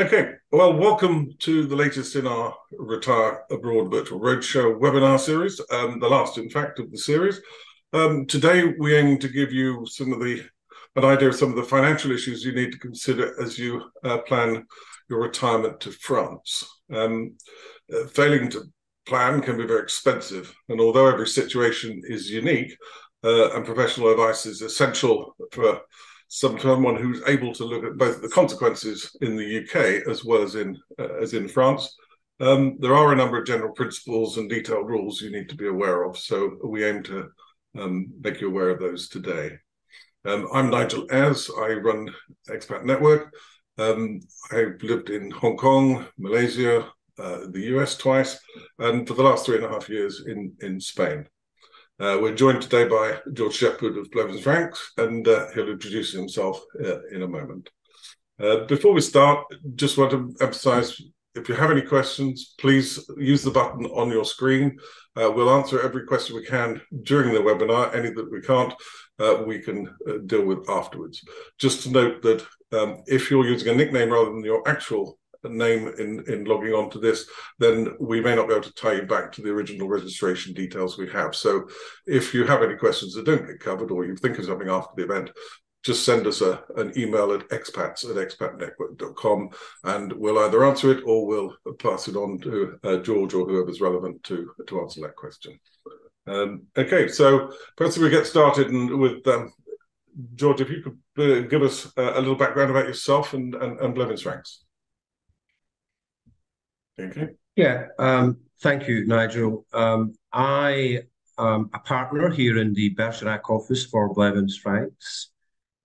Okay, well, welcome to the latest in our Retire Abroad Virtual Roadshow webinar series, um, the last, in fact, of the series. Um, today, we aim to give you some of the an idea of some of the financial issues you need to consider as you uh, plan your retirement to France. Um, uh, failing to plan can be very expensive, and although every situation is unique, uh, and professional advice is essential for someone who's able to look at both the consequences in the UK as well as in uh, as in France. Um, there are a number of general principles and detailed rules you need to be aware of. So we aim to um, make you aware of those today. Um, I'm Nigel Ayres. I run Expat Network. Um, I've lived in Hong Kong, Malaysia, uh, the US twice, and for the last three and a half years in, in Spain. Uh, we're joined today by George Shepherd of Blevins Franks, and uh, he'll introduce himself uh, in a moment. Uh, before we start, just want to emphasize if you have any questions, please use the button on your screen. Uh, we'll answer every question we can during the webinar. Any that we can't, uh, we can deal with afterwards. Just to note that um, if you're using a nickname rather than your actual name in, in logging on to this, then we may not be able to tie you back to the original registration details we have. So if you have any questions that don't get covered or you think of something after the event, just send us a, an email at expats at expatnetwork.com and we'll either answer it or we'll pass it on to uh, George or whoever's relevant to, to answer that question. Um, okay, so perhaps we get started and with um, George, if you could uh, give us a, a, little background about yourself and, and, and Blevins Franks. Okay. Yeah. Um, thank you, Nigel. Um, I am a partner here in the Bergerac office for Blevins Franks.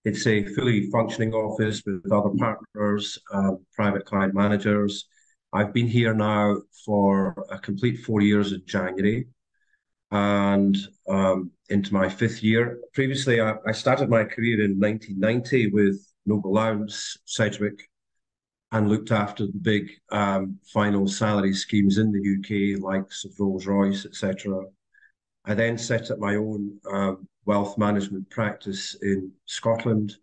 It's a fully functioning office with other partners, uh, private client managers. I've been here now for a complete four years in January and um, into my fifth year. Previously, I, I, started my career in 1990 with Noble Lowndes, Sedgwick, and looked after the big um, final salary schemes in the UK, likes of Rolls Royce, etc. I then set up my own um, wealth management practice in Scotland,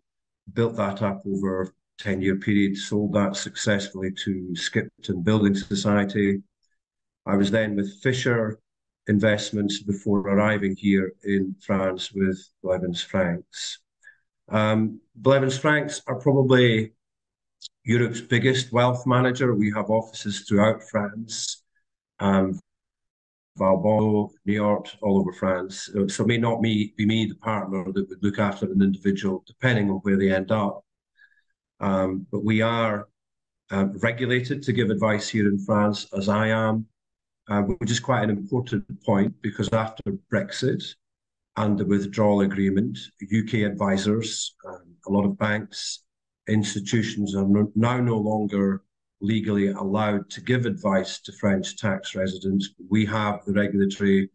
built that up over a 10 year period, sold that successfully to Skipton Building Society. I was then with Fisher Investments before arriving here in France with Blevins Franks. Um, Blevins Franks are probably Europe's biggest wealth manager. We have offices throughout France, um, Valbonne, Niort, all over France. So it may not be me, the partner, that would look after an individual, depending on where they end up. Um, but we are uh, regulated to give advice here in France, as I am, uh, which is quite an important point because after Brexit and the withdrawal agreement, UK advisors, um, a lot of banks, institutions are now no longer legally allowed to give advice to French tax residents. We have the regulatory,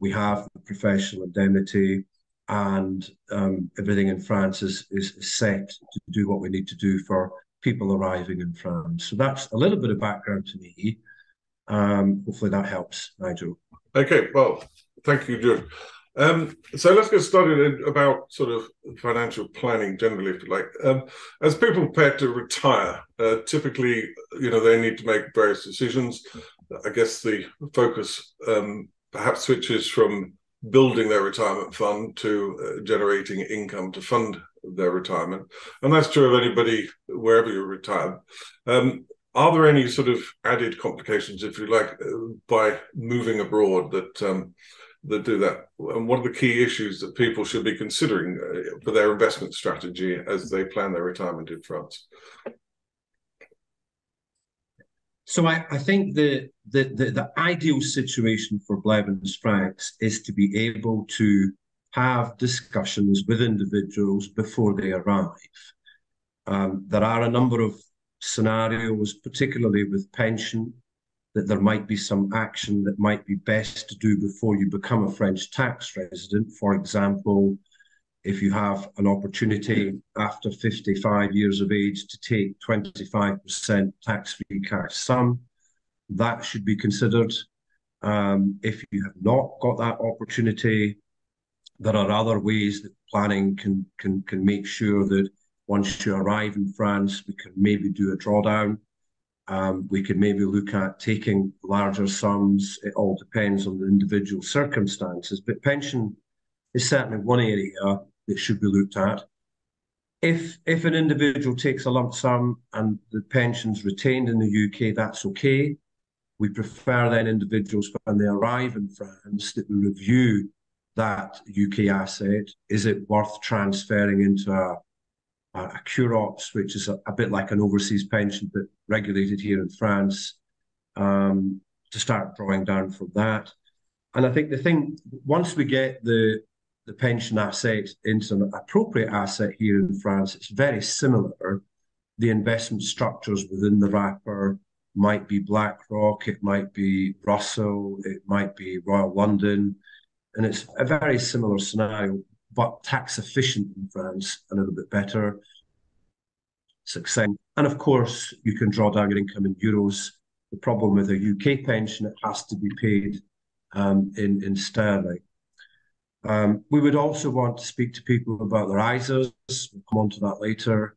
we have the professional indemnity, and um, everything in France is, is set to do what we need to do for people arriving in France. So that's a little bit of background to me. Um, hopefully that helps, Nigel. Okay, well, thank you, George. Um, so let's get started about sort of financial planning generally, if you like. Um, as people prepare to retire, uh, typically, you know, they need to make various decisions. I guess the focus um, perhaps switches from building their retirement fund to uh, generating income to fund their retirement, and that's true of anybody wherever you're retired. Um, are there any sort of added complications, if you like, uh, by moving abroad that um, that do that? And what are the key issues that people should be considering uh, for their investment strategy as they plan their retirement in France? So I, I think the, the, the the ideal situation for Blevins Franks is to be able to have discussions with individuals before they arrive. Um, there are a number of scenarios, particularly with pension, that there might be some action that might be best to do before you become a French tax resident. For example, if you have an opportunity after 55 years of age to take 25% tax-free cash sum, that should be considered. Um, if you have not got that opportunity, there are other ways that planning can can can make sure that once you arrive in France, we can maybe do a drawdown Um, we could maybe look at taking larger sums. It all depends on the individual circumstances, but pension is certainly one area that should be looked at. If if an individual takes a lump sum and the pension's retained in the UK, that's okay. We prefer then individuals when they arrive in France that we review that UK asset. Is it worth transferring into a a QROPS, which is a, a, bit like an overseas pension but regulated here in France, um, to start drawing down from that. And I think the thing once we get the the pension asset into an appropriate asset here in France, it's very similar. The investment structures within the wrapper might be BlackRock, it might be Russell, it might be Royal London, and it's a very similar scenario, but tax efficient in France, a little bit better. Success. And of course, you can draw down your income in euros. The problem with a UK pension, it has to be paid um, in, in sterling. Um, we would also want to speak to people about their ISAs. We'll come on to that later.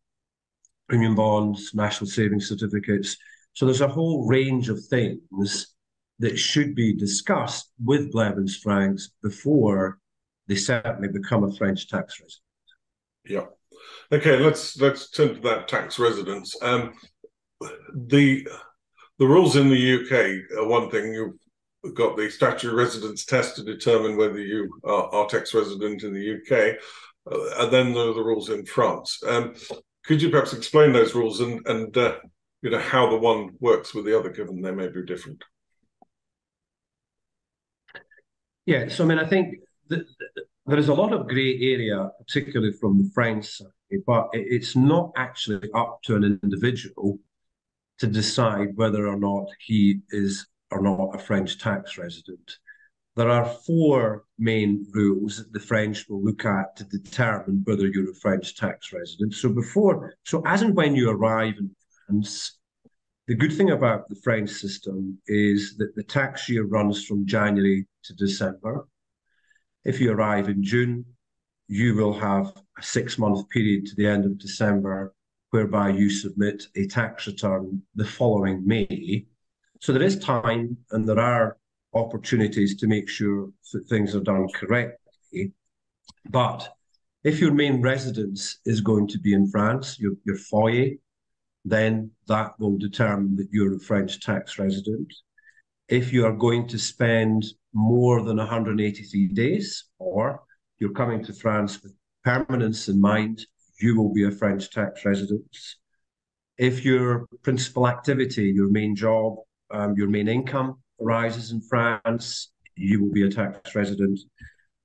Premium bonds, national savings certificates. So there's a whole range of things that should be discussed with Blevins Franks before they certainly become a French tax resident. Yeah. Okay, let's let's turn to that tax residence. Um, the the rules in the UK are one thing. You've got the statutory residence test to determine whether you are, are tax resident in the UK, uh, and then there are the rules in France. Um, could you perhaps explain those rules and and uh, you know how the one works with the other, given they may be different? Yeah, so I mean, I think that, there is a lot of grey area, particularly from the French side, but it's not actually up to an individual to decide whether or not he is or not a French tax resident. There are four main rules that the French will look at to determine whether you're a French tax resident. So before, so as and when you arrive in France, the good thing about the French system is that the tax year runs from January to December. If you arrive in June, you will have a six month period to the end of December whereby you submit a tax return the following May so there is time and there are opportunities to make sure that things are done correctly. But if your main residence is going to be in France, your, your foyer, then that will determine that you're a French tax resident. If you are going to spend more than 183 days, or you're coming to France with permanence in mind, you will be a French tax resident. If your principal activity, your main job, um, your main income arises in France, you will be a tax resident.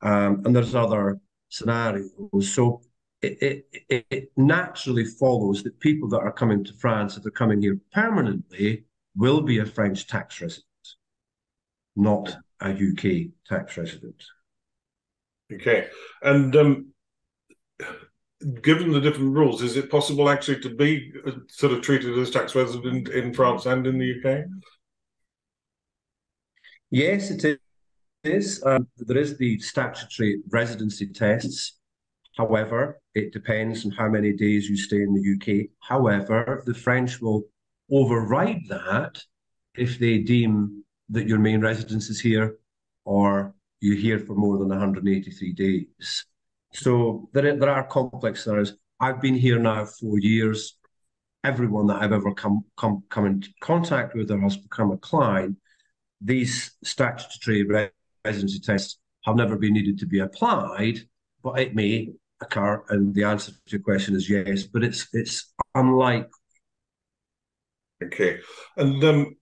Um, and there's other scenarios. So it, it, it, naturally follows that people that are coming to France, if they're coming here permanently, will be a French tax resident, not a UK tax resident. Okay. And um, given the different rules, is it possible actually to be uh, sort of treated as tax resident in France and in the UK? Yes, it is. Um, there is the statutory residency tests. However, it depends on how many days you stay in the UK. However, the French will override that if they deem that your main residence is here or you're here for more than 183 days. So there, there are complex scenarios. I've been here now for years. Everyone that I've ever come come come in contact with or has become a client these statutory residency tests have never been needed to be applied, but it may occur. And the answer to your question is yes, but it's it's unlikely. Okay, and um,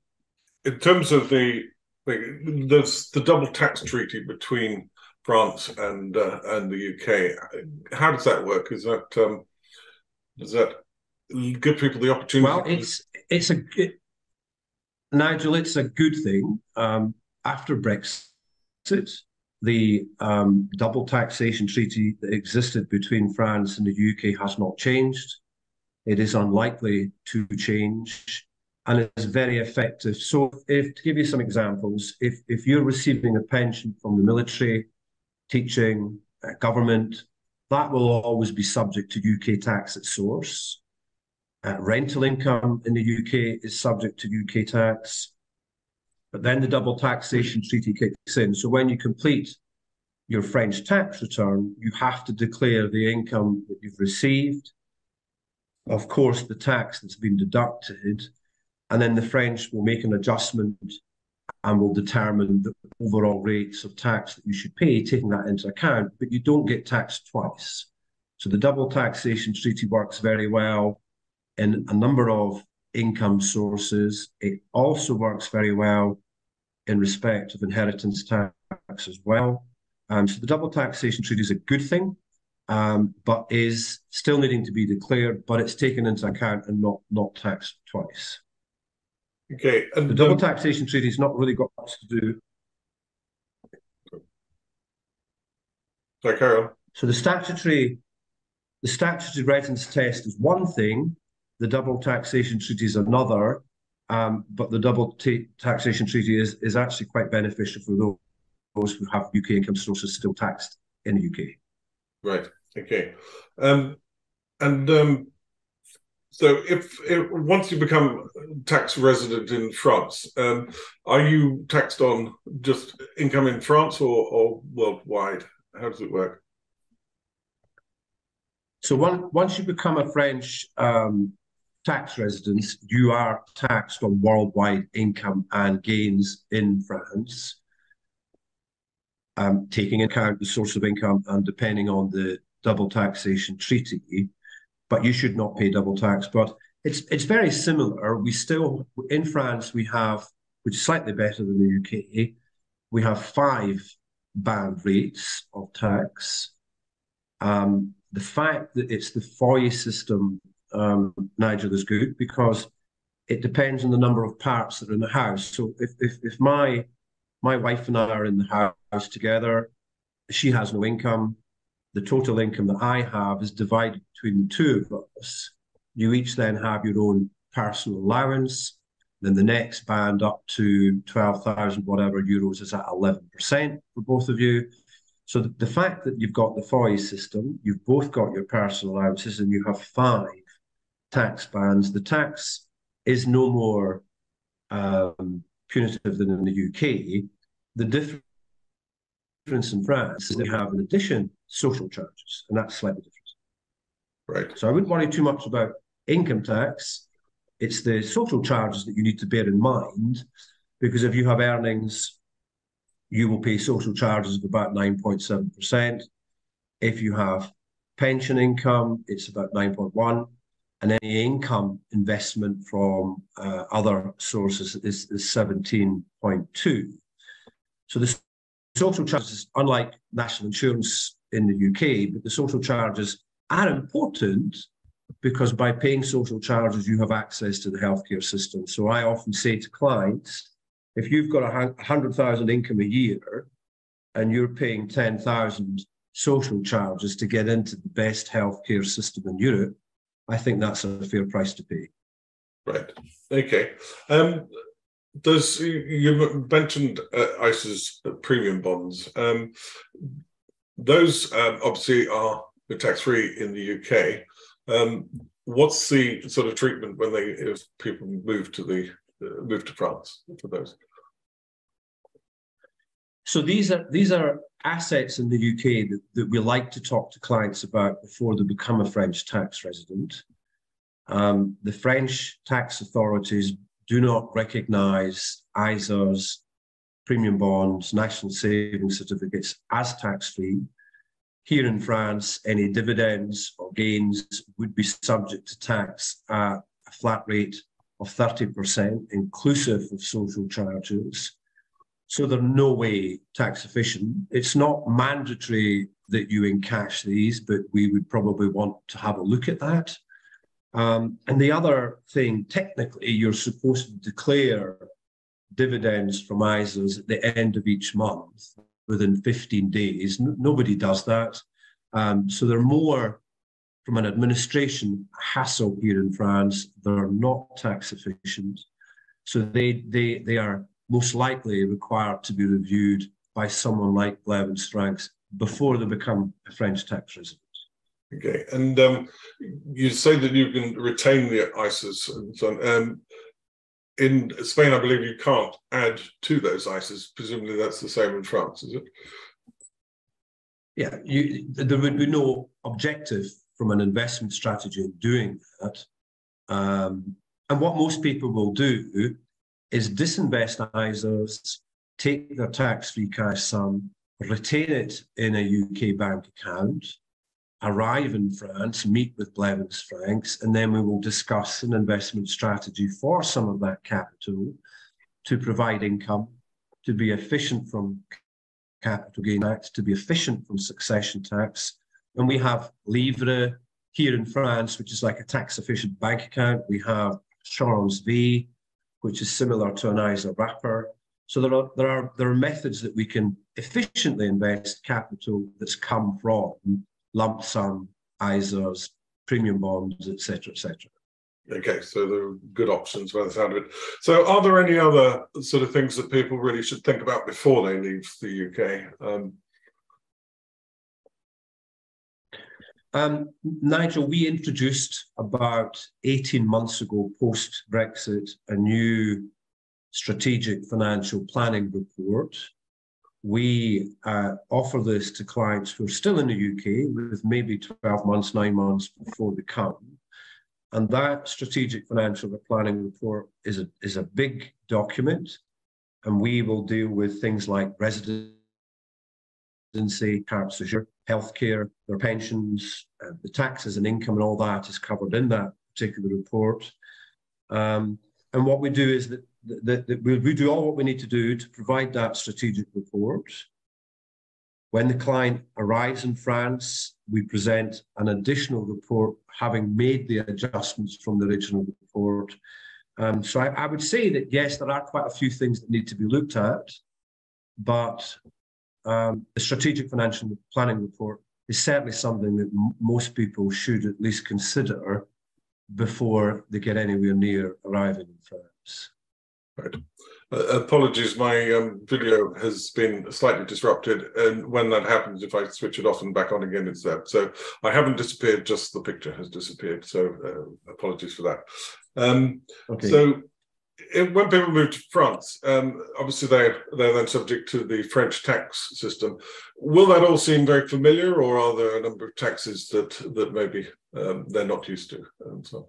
in terms of the there's the double tax treaty between France and uh, and the UK. How does that work? Is that um, does that give people the opportunity? Well, it's it's a it, Nigel, it's a good thing. Um, after Brexit, the um, double taxation treaty that existed between France and the UK has not changed. It is unlikely to change and it's very effective. So, if to give you some examples, if if you're receiving a pension from the military, teaching, uh, government, that will always be subject to UK tax at source. Uh, rental income in the UK is subject to UK tax. But then the double taxation treaty kicks in. So when you complete your French tax return, you have to declare the income that you've received, of course, the tax that's been deducted, and then the French will make an adjustment and will determine the overall rates of tax that you should pay, taking that into account, but you don't get taxed twice. So the double taxation treaty works very well in a number of income sources. It also works very well in respect of inheritance tax as well. Um, so the double taxation treaty is a good thing, um, but is still needing to be declared, but it's taken into account and not not taxed twice. Okay. And the double taxation treaty has not really got much to do. Sorry, carry on. So the statutory, the statutory residence test is one thing, the double taxation treaty is another, um, but the double taxation treaty is, is actually quite beneficial for those, those who have UK income sources still taxed in the UK. Right. Okay. Um, and um, so, if, if, once you become tax resident in France, um, are you taxed on just income in France or, or worldwide? How does it work? So, one, once you become a French um, tax resident, you are taxed on worldwide income and gains in France, um, taking account the source of income and depending on the double taxation treaty but you should not pay double tax. But it's it's very similar. We still in France we have, which is slightly better than the UK, we have five band rates of tax. Um, the fact that it's the foyer system, um, Nigel, is good because it depends on the number of parts that are in the house. So if if, if my my wife and I are in the house together, she has no income, the total income that I have is divided between the two of us. You each then have your own personal allowance. Then the next band up to 12,000 whatever euros is at 11% for both of you. So the, the, fact that you've got the foyer system, you've both got your personal allowances, and you have five tax bands. The tax is no more um, punitive than in the UK. The difference difference in France is they have, in addition, social charges, and that's slightly different. Right. So I wouldn't worry too much about income tax. It's the social charges that you need to bear in mind, because if you have earnings, you will pay social charges of about 9.7%. If you have pension income, it's about 9.1 and any income investment from uh, other sources is, is 17.2. So the social charges, unlike national insurance in the UK, but the social charges are important because by paying social charges, you have access to the healthcare system. So I often say to clients, if you've got a hundred thousand income a year and you're paying 10,000 social charges to get into the best healthcare system in Europe, I think that's a fair price to pay. Right. Okay. Um, does you mentioned uh, premium bonds? Um, those um, obviously are tax free in the UK. Um, what's the sort of treatment when they if people move to the uh, move to France for those? So these are these are assets in the UK that, that we like to talk to clients about before they become a French tax resident. Um, the French tax authorities do not recognize ISAs, premium bonds, national savings certificates as tax free. Here in France, any dividends or gains would be subject to tax at a flat rate of 30%, inclusive of social charges. So they're no way tax efficient. It's not mandatory that you encash these, but we would probably want to have a look at that. Um, and the other thing, technically, you're supposed to declare dividends from ISAs at the end of each month within 15 days. N- nobody does that. Um, so they're more from an administration hassle here in France. They're not tax efficient. So they, they, they are most likely required to be reviewed by someone like Blevins Franks before they become a French tax resident. Okay, and um, you say that you can retain the ISAs and so on. Um, in Spain, I believe you can't add to those ISAs. Presumably, that's the same in France, is it? Yeah, you, there would be no objective from an investment strategy in doing that. Um, and what most people will do is disinvest take their tax-free cash sum, retain it in a UK bank account, arrive in France, meet with Blevins Franks, and then we will discuss an investment strategy for some of that capital to provide income, to be efficient from capital gain tax, to be efficient from succession tax. And we have Livret here in France, which is like a tax efficient bank account. We have Charles V, which is similar to an ISA wrapper. So there are, there are there are methods that we can efficiently invest capital that's come from lump sum, ISAs, premium bonds, etc., etc. Okay, so there are good options by the sound of it. So, are there any other sort of things that people really should think about before they leave the UK? Um, um, Nigel, we introduced about 18 months ago, post Brexit, a new strategic financial planning report we uh, offer this to clients who are still in the UK with maybe 12 months, nine months before they come. And that strategic financial planning report is a, is a big document. And we will deal with things like residency, de healthcare, their pensions, uh, the taxes and income and all that is covered in that particular report. Um, and what we do is that that, that we, we do all what we need to do to provide that strategic report. When the client arrives in France, we present an additional report having made the adjustments from the original report. Um, so I, I, would say that yes, there are quite a few things that need to be looked at, but um, the strategic financial planning report is certainly something that most people should at least consider before they get anywhere near arriving in France. Right. Uh, apologies, my um, video has been slightly disrupted, and when that happens, if I switch it off and back on again, it's that. So I haven't disappeared; just the picture has disappeared. So uh, apologies for that. Um, okay. So if, when people move to France, um, obviously they they're then subject to the French tax system. Will that all seem very familiar, or are there a number of taxes that that maybe um, they're not used to, and so?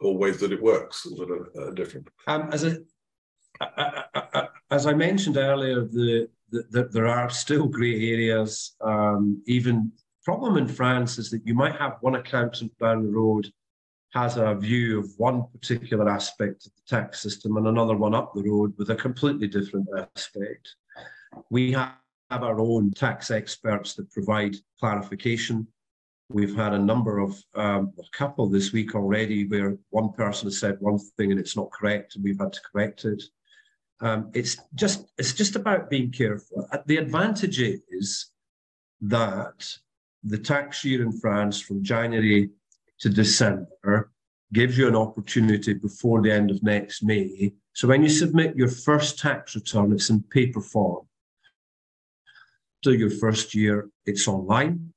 Or ways that it works that are, are different? Um, as, a, as I mentioned earlier, the, the, the there are still grey areas. Um, even problem in France is that you might have one accountant down the road has a view of one particular aspect of the tax system and another one up the road with a completely different aspect. We have our own tax experts that provide clarification We've had a number of, um, a couple this week already where one person has said one thing and it's not correct and we've had to correct it. Um, it's just it's just about being careful. Uh, the advantage is that the tax year in France from January to December gives you an opportunity before the end of next May. So when you submit your first tax return, it's in paper form. So your first year, it's online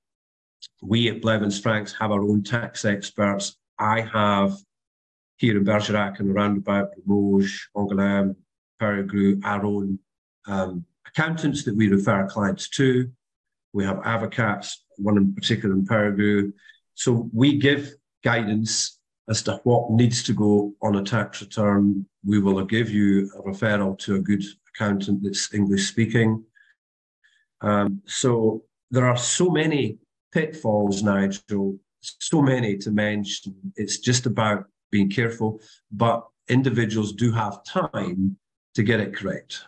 we at Blevins Franks have our own tax experts. I have here in Bergerac and around about Limoges, Angoulême, Perigueux, our own um, accountants that we refer clients to. We have avocats, one in particular in Perigueux. So we give guidance as to what needs to go on a tax return. We will give you a referral to a good accountant that's English speaking. Um, so there are so many pitfalls, Nigel, so many to mention. It's just about being careful, but individuals do have time to get it correct.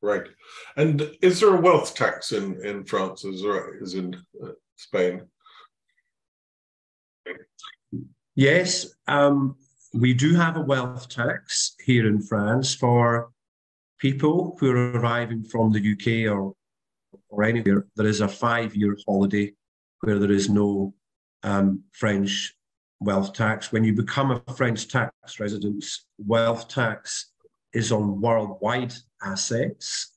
Right. And is there a wealth tax in, in France as, as in uh, Spain? Yes, um, we do have a wealth tax here in France for people who are arriving from the UK or, or anywhere. There is a five year holiday where there is no um, French wealth tax. When you become a French tax resident, wealth tax is on worldwide assets.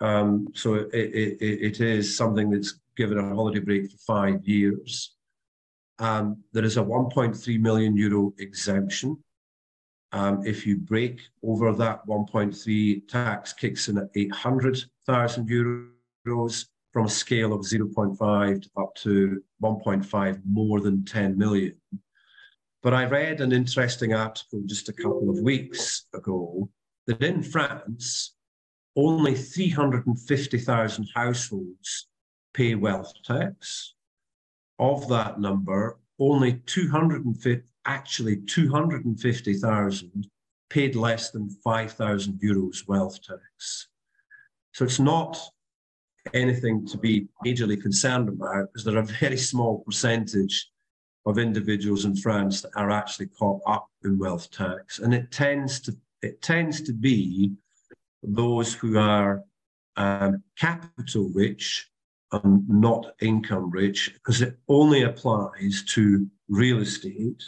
Um, so it, it, it is something that's given a holiday break for five years. um, there is a 1.3 million euro exemption. Um, if you break over that 1.3, tax kicks in at 800,000 euros from a scale of 0.5 up to 1.5, more than 10 million. But I read an interesting article just a couple of weeks ago that in France, only 350,000 households pay wealth tax. Of that number, only 250, actually 250,000 paid less than 5,000 euros wealth tax. So it's not anything to be majorly concerned about because there are a very small percentage of individuals in France that are actually caught up in wealth tax. And it tends to it tends to be those who are um, capital rich and not income rich, because it only applies to real estate.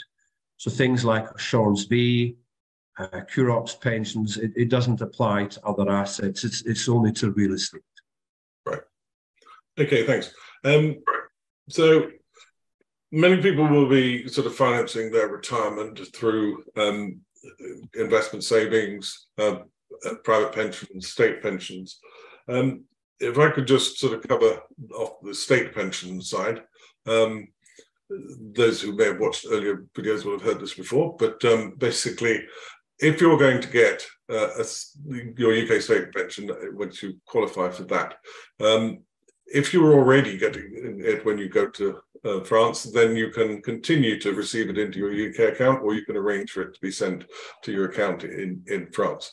So things like assurance vie, uh, QROPS pensions, it, it doesn't apply to other assets. It's it's only to real estate. Okay. Thanks. Um, so many people will be sort of financing their retirement through um, investment savings, uh, private pensions, state pensions. Um, if I could just sort of cover off the state pension side, um, those who may have watched earlier videos will have heard this before, but um, basically, if you're going to get uh, a, your UK state pension, uh, once you qualify for that, um, if you're already getting it when you go to uh, France, then you can continue to receive it into your UK account, or you can arrange for it to be sent to your account in, in France.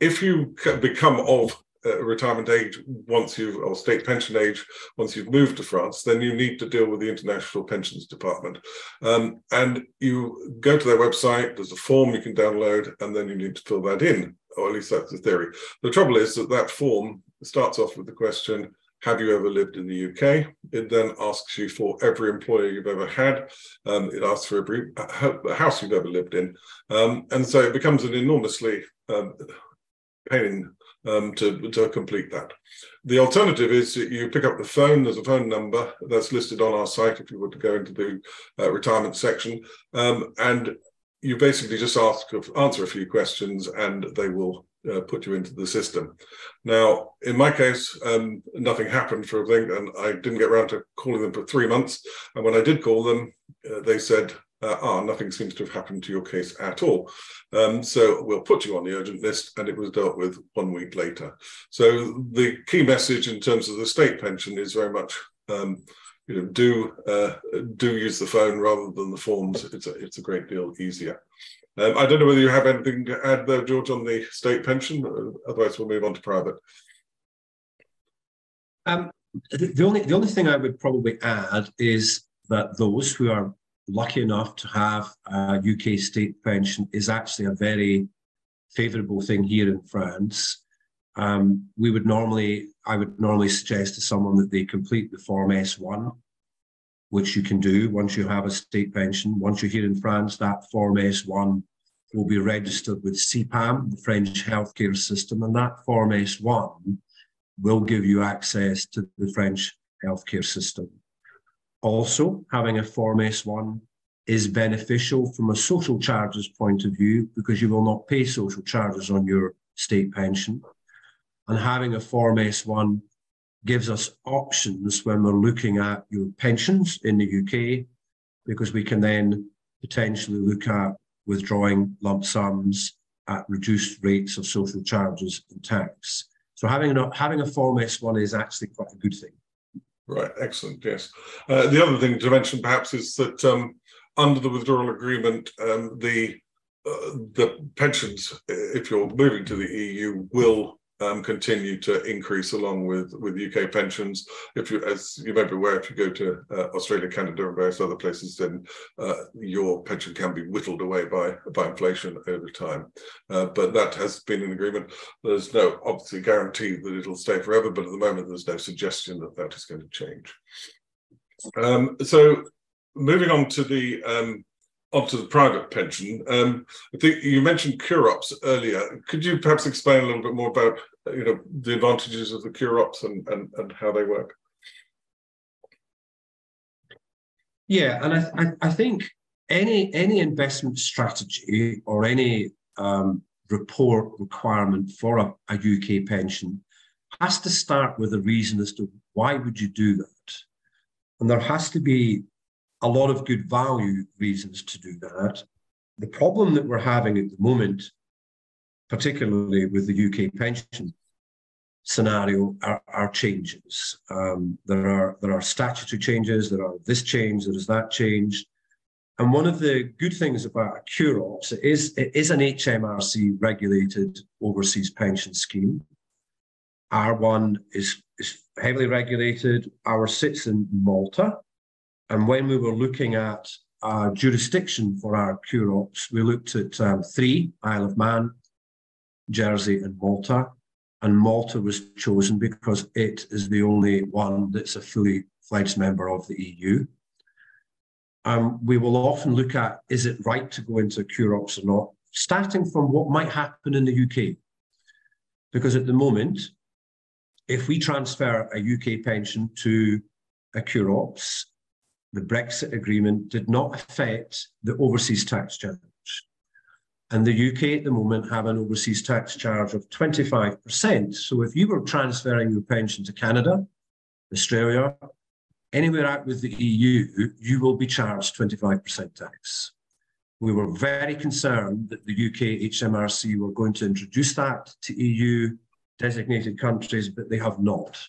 If you become of uh, retirement age once you've or state pension age once you've moved to France, then you need to deal with the International Pensions Department. Um, and you go to their website, there's a form you can download, and then you need to fill that in, or at least that's the theory. The trouble is that that form starts off with the question, have you ever lived in the UK? It then asks you for every employer you've ever had. Um, it asks for every house you've ever lived in. Um, and so it becomes an enormously um, pain um, to, to complete that. The alternative is you pick up the phone, there's a phone number that's listed on our site if you were to go into the uh, retirement section. Um, and you basically just ask answer a few questions and they will uh, put you into the system. Now, in my case, um, nothing happened for a thing, and I didn't get around to calling them for three months. And when I did call them, uh, they said, uh, ah, nothing seems to have happened to your case at all. Um, so we'll put you on the urgent list, and it was dealt with one week later. So the key message in terms of the state pension is very much, um, you know, do uh, do use the phone rather than the forms. It's a it's a great deal easier. Um, I don't know whether you have anything to add there, George, on the state pension. Otherwise, we'll move on to private. Um, the only the only thing I would probably add is that those who are lucky enough to have a UK state pension is actually a very favourable thing here in France. Um, we would normally, I would normally suggest to someone that they complete the Form S1, which you can do once you have a state pension. Once you're here in France, that Form S1 will be registered with CPAM, the French healthcare system, and that Form S1 will give you access to the French healthcare system. Also, having a Form S1 is beneficial from a social charges point of view because you will not pay social charges on your state pension. And having a Form S1 gives us options when we're looking at your pensions in the UK because we can then potentially look at withdrawing lump sums at reduced rates of social charges and tax. So having a, having a Form S1 is actually quite a good thing. Right, excellent. Yes. Uh, the other thing to mention, perhaps, is that um, under the withdrawal agreement, um, the uh, the pensions, if you're moving to the EU, will um, continue to increase along with with UK pensions. If you, as you may be aware, if you go to uh, Australia, Canada, and various other places, then uh, your pension can be whittled away by by inflation over time. Uh, but that has been an agreement. There's no obviously guarantee that it'll stay forever, but at the moment, there's no suggestion that that is going to change. Um, so, moving on to the um, onto the private pension. Um, I think you mentioned QROPS earlier. Could you perhaps explain a little bit more about you know the advantages of the QROPS and, and, and how they work? Yeah, and I, I, I think any any investment strategy or any um, report requirement for a, a UK pension has to start with a reason as to why would you do that, and there has to be a lot of good value reasons to do that. The problem that we're having at the moment, particularly with the UK pension scenario, are, are changes. Um, there are there are statutory changes. There are this change. There is that change. And one of the good things about a QROPS it is it is an HMRC regulated overseas pension scheme. Our one is, is heavily regulated. Our sits in Malta. And when we were looking at uh, jurisdiction for our QROPS, we looked at um, three Isle of Man, Jersey, and Malta. And Malta was chosen because it is the only one that's a fully fledged member of the EU. Um, we will often look at is it right to go into QROPS or not, starting from what might happen in the UK. Because at the moment, if we transfer a UK pension to a QROPS, the Brexit agreement did not affect the overseas tax charge. And the UK at the moment have an overseas tax charge of 25%. So if you were transferring your pension to Canada, Australia, anywhere out with the EU, you will be charged 25% tax. We were very concerned that the UK HMRC were going to introduce that to EU designated countries, but they have not.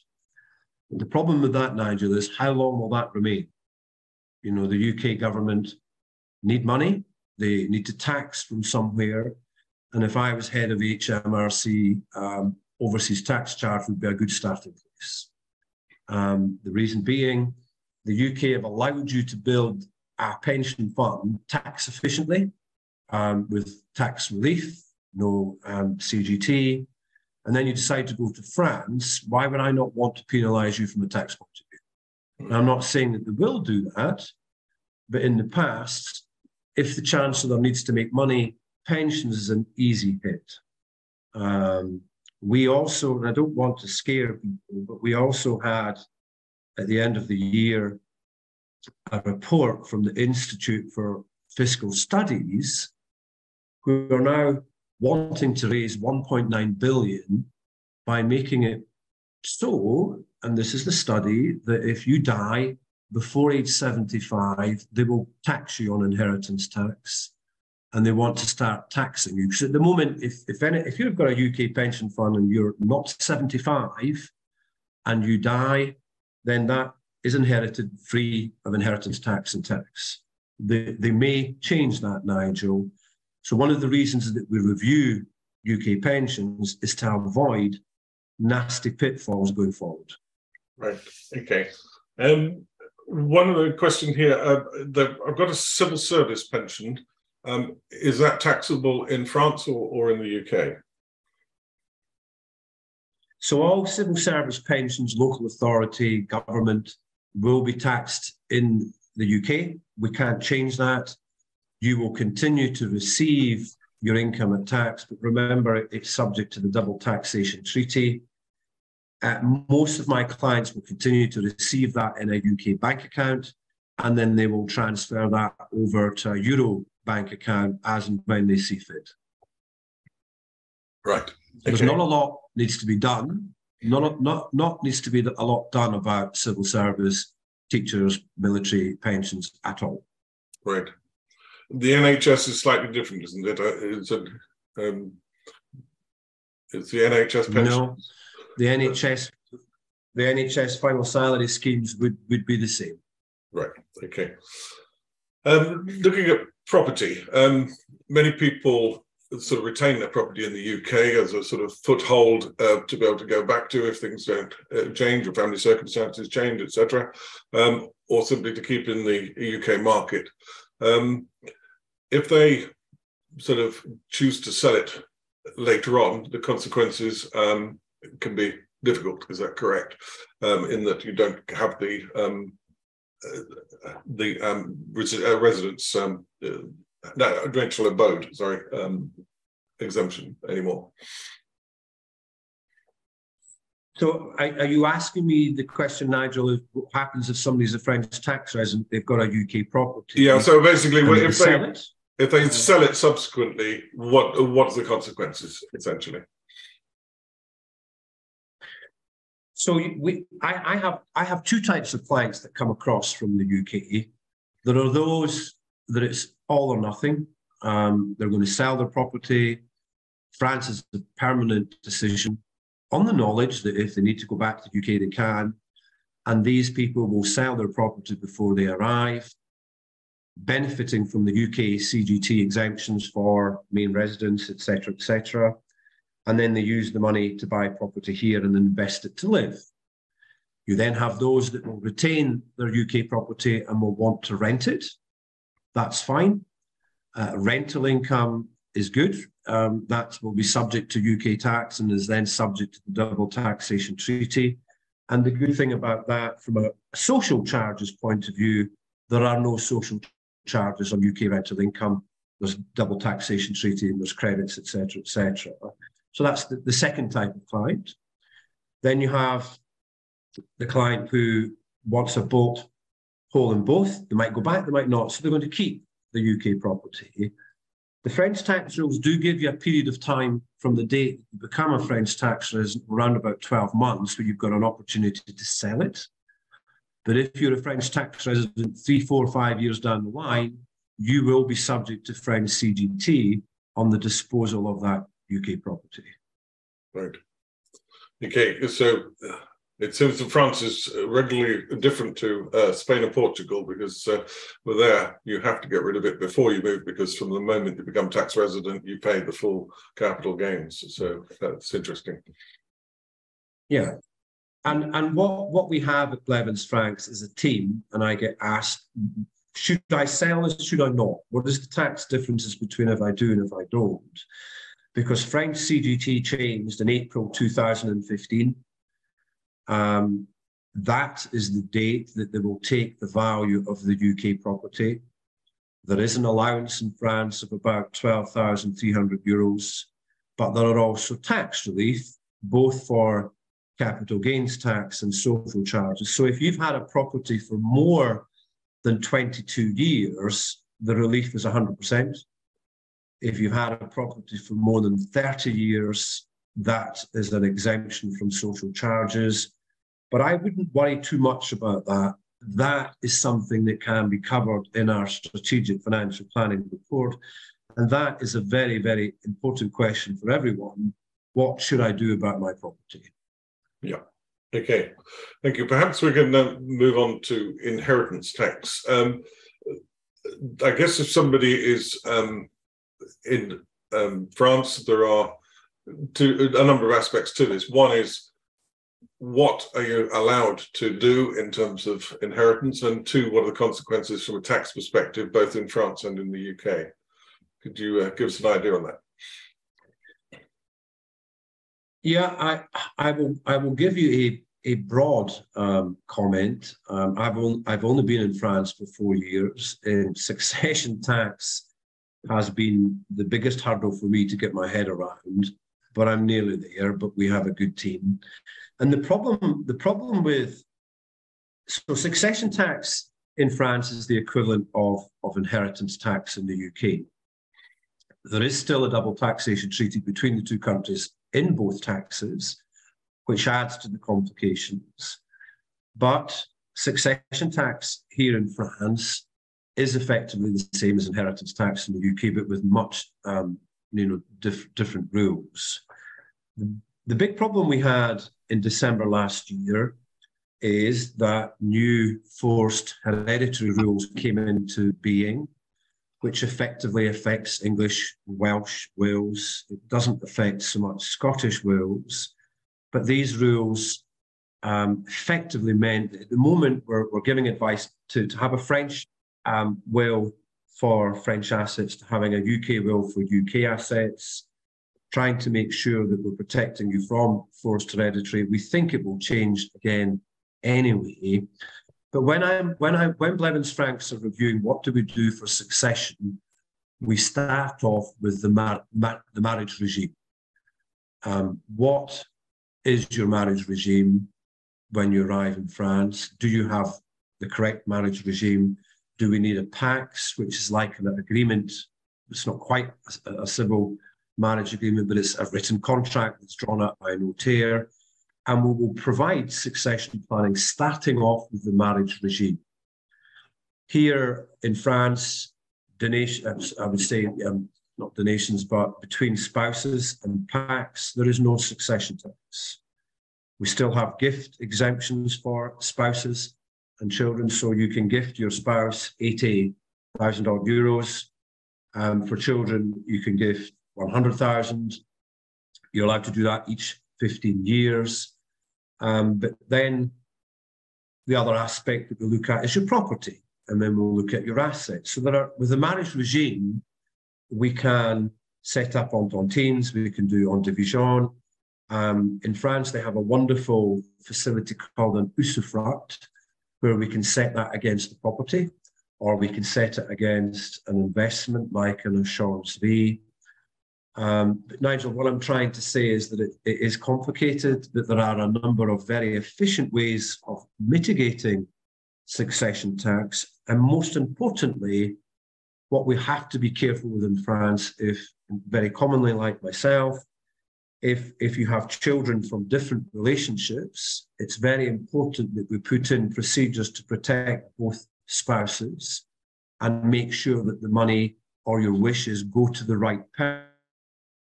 The problem with that, Nigel, is how long will that remain? You know, the UK government need money, they need to tax from somewhere. And if I was head of HMRC, um, overseas tax charge would be a good starting place. Um, the reason being, the UK have allowed you to build a pension fund tax efficiently um, with tax relief, no um, CGT, and then you decide to go to France, why would I not want to penalise you from a tax point I'm not saying that they will do that, but in the past, if the chancellor needs to make money, pensions is an easy hit. Um, we also, and I don't want to scare people, but we also had at the end of the year a report from the Institute for Fiscal Studies, who are now wanting to raise 1.9 billion by making it so, and this is the study, that if you die before age 75, they will tax you on inheritance tax and they want to start taxing you. Because at the moment, if if, any, if you've got a UK pension fund and you're not 75 and you die, then that is inherited free of inheritance tax and tax. They, they may change that, Nigel, so one of the reasons that we review UK pensions is to avoid nasty pitfalls going forward. Right. Okay. Um, one of the question here, uh, the, I've got a civil service pension. Um, is that taxable in France or, or in the UK? So all civil service pensions, local authority, government will be taxed in the UK. We can't change that you will continue to receive your income at tax, but remember it's subject to the double taxation treaty. Uh, most of my clients will continue to receive that in a UK bank account, and then they will transfer that over to a Euro bank account as and when they see fit. Right. Okay. There's not a lot needs to be done. Not, not, not needs to be a lot done about civil service, teachers, military pensions at all. Right the NHS is slightly different, isn't it? Uh, it's, a, um, it's the NHS pension. No, the NHS, the NHS final salary schemes would, would be the same. Right. Okay. Um, looking at property, um, many people sort of retain their property in the UK as a sort of foothold uh, to be able to go back to if things don't uh, change or family circumstances change, etc., um, or simply to keep in the UK market. Um, if they sort of choose to sell it later on, the consequences um, can be difficult. Is that correct? Um, in that you don't have the um, uh, the um, resi- uh, residence um, uh, no, rental abode, sorry, um, exemption anymore. So are, are, you asking me the question, Nigel, of what happens if somebody's a French tax resident, they've got a UK property? Yeah, so basically if they, they if they sell it subsequently, what what's the consequences essentially? So we, I, I have I have two types of clients that come across from the UK. There are those that it's all or nothing. Um, they're going to sell their property. France is a permanent decision on the knowledge that if they need to go back to the UK, they can. And these people will sell their property before they arrive, benefiting from the UK CGT exemptions for main residence, etc., etc. And then they use the money to buy property here and invest it to live. You then have those that will retain their UK property and will want to rent it. That's fine. Uh, rental income is good. Um, that will be subject to UK tax and is then subject to the double taxation treaty. And the good thing about that, from a social charges point of view, there are no social charges on UK rental income. There's double taxation treaty and there's credits, etc., etc. So that's the, the second type of client. Then you have the client who wants a boat whole in both. They might go back, they might not. So they're going to keep the UK property. The French tax rules do give you a period of time from the date you become a French tax resident, around about 12 months, where you've got an opportunity to sell it. But if you're a French tax resident three, four, five years down the line, you will be subject to French CGT on the disposal of that UK property. Right. Okay, so it seems that France is regularly different to uh, Spain and Portugal because uh, well, there you have to get rid of it before you move because from the moment you become tax resident, you pay the full capital gains. So that's interesting. Yeah. And, and what, what we have at Blevins Franks is a team, and I get asked, should I sell this? Should I not? What is the tax differences between if I do and if I don't? Because French CGT changed in April 2015 um, that is the date that they will take the value of the UK property. There is an allowance in France of about 12,300 euros, but there are also tax relief, both for capital gains tax and social charges. So if you've had a property for more than 22 years, the relief is 100%. If you've had a property for more than 30 years, that is an exemption from social charges. But I wouldn't worry too much about that. That is something that can be covered in our strategic financial planning report. And that is a very, very important question for everyone. What should I do about my property? Yeah. Okay. Thank you. Perhaps we can uh, move on to inheritance tax. Um, I guess if somebody is um, in um, France, there are two, a number of aspects to this. One is what are you allowed to do in terms of inheritance? And two, what are the consequences from a tax perspective, both in France and in the UK? Could you uh, give us an idea on that? Yeah, I, I will. I will give you a a broad um, comment. Um, I've only I've only been in France for four years. And succession tax has been the biggest hurdle for me to get my head around, but I'm nearly there. But we have a good team. And the problem, the problem with so succession tax in France is the equivalent of, of inheritance tax in the UK. There is still a double taxation treaty between the two countries in both taxes, which adds to the complications. But succession tax here in France is effectively the same as inheritance tax in the UK, but with much um, you know diff- different rules. The big problem we had in December last year is that new forced hereditary rules came into being, which effectively affects English, Welsh, Wales. It doesn't affect so much Scottish wills, but these rules um, effectively meant at the moment we're, we're giving advice to, to have a French um, will for French assets, having a UK will for UK assets, trying to make sure that we're protecting you from forced hereditary. We think it will change again anyway. But when I'm when I when Blevins Franks are reviewing what do we do for succession, we start off with the mar, mar the marriage regime. Um, what is your marriage regime when you arrive in France? Do you have the correct marriage regime? Do we need a PACS, which is like an agreement? It's not quite a, a civil marriage agreement, but it's a written contract that's drawn up by a notaire. And we will provide succession planning starting off with the marriage regime. Here in France, donation, I would say, um, not donations, but between spouses and PACS, there is no succession tax. We still have gift exemptions for spouses and children, so you can gift your spouse 80,000 odd euros. Um, for children, you can gift 100,000. You're allowed to do that each 15 years. Um, but then the other aspect that we look at is your property, and then we'll look at your assets. So there are, with the marriage regime, we can set up on en tontines, we can do en indivision. Um, in France, they have a wonderful facility called an usufruct, where we can set that against the property, or we can set it against an investment like an assurance vie. Um, but Nigel, what I'm trying to say is that it, it is complicated, that there are a number of very efficient ways of mitigating succession tax, and most importantly, what we have to be careful with in France, if very commonly, like myself, if if you have children from different relationships, it's very important that we put in procedures to protect both spouses and make sure that the money or your wishes go to the right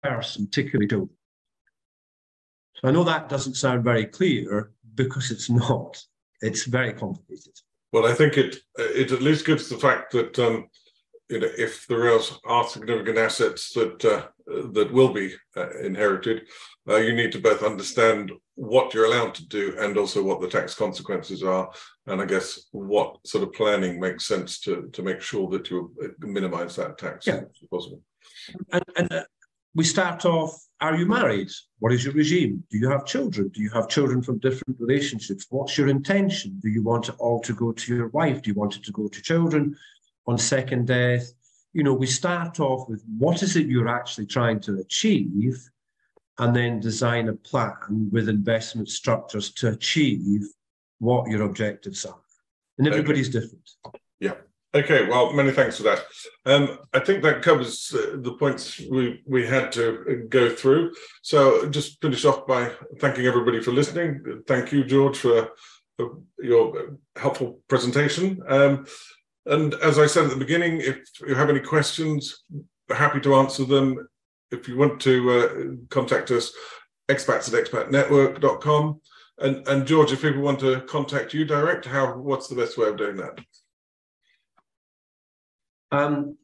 person, particularly children. So I know that doesn't sound very clear because it's not. It's very complicated. Well, I think it it at least gives the fact that um, you know, if there are significant assets that uh, that will be uh, inherited, uh, you need to both understand what you're allowed to do and also what the tax consequences are, and I guess what sort of planning makes sense to to make sure that you minimise that tax yeah. as possible. And, and uh, we start off: Are you married? What is your regime? Do you have children? Do you have children from different relationships? What's your intention? Do you want it all to go to your wife? Do you want it to go to children? on second death. You know, we start off with what is it you're actually trying to achieve, and then design a plan with investment structures to achieve what your objectives are. And everybody's okay. different. Yeah. Okay, well, many thanks for that. Um, I think that covers uh, the points we, we had to go through. So just finish off by thanking everybody for listening. Thank you, George, for, for your helpful presentation. Um, and as I said at the beginning, if you have any questions, happy to answer them. If you want to uh, contact us, expats at expatnetwork.com. And, and George, if people want to contact you direct, how what's the best way of doing that? Um,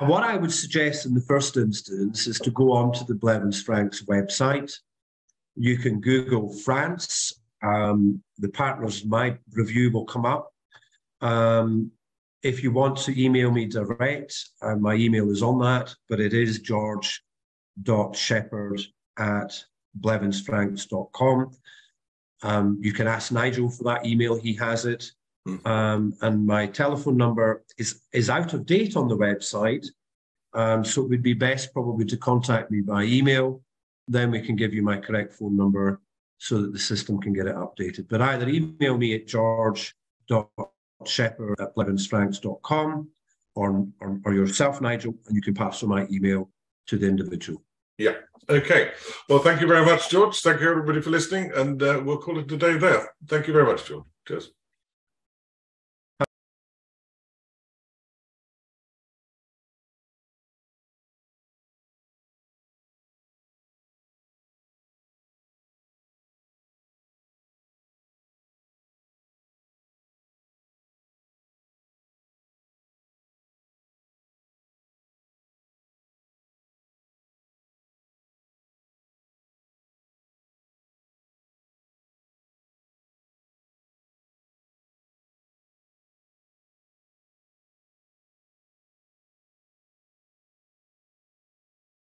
what I would suggest in the first instance is to go on to the Blevins Franks website. You can Google France. Um, the partners my review will come up. Um, if you want to email me direct, uh, my email is on that, but it is george.shepherd at blevinsfranks.com. Um, you can ask Nigel for that email, he has it. Mm-hmm. Um, and my telephone number is, is out of date on the website. Um, so it would be best probably to contact me by email. Then we can give you my correct phone number so that the system can get it updated. But either email me at george.shepherd shepherd at blevinsfranks.com or, or, or yourself, Nigel, and you can pass on my email to the individual. Yeah. Okay. Well, thank you very much, George. Thank you, everybody, for listening. And uh, we'll call it a day there. Thank you very much, George. Cheers.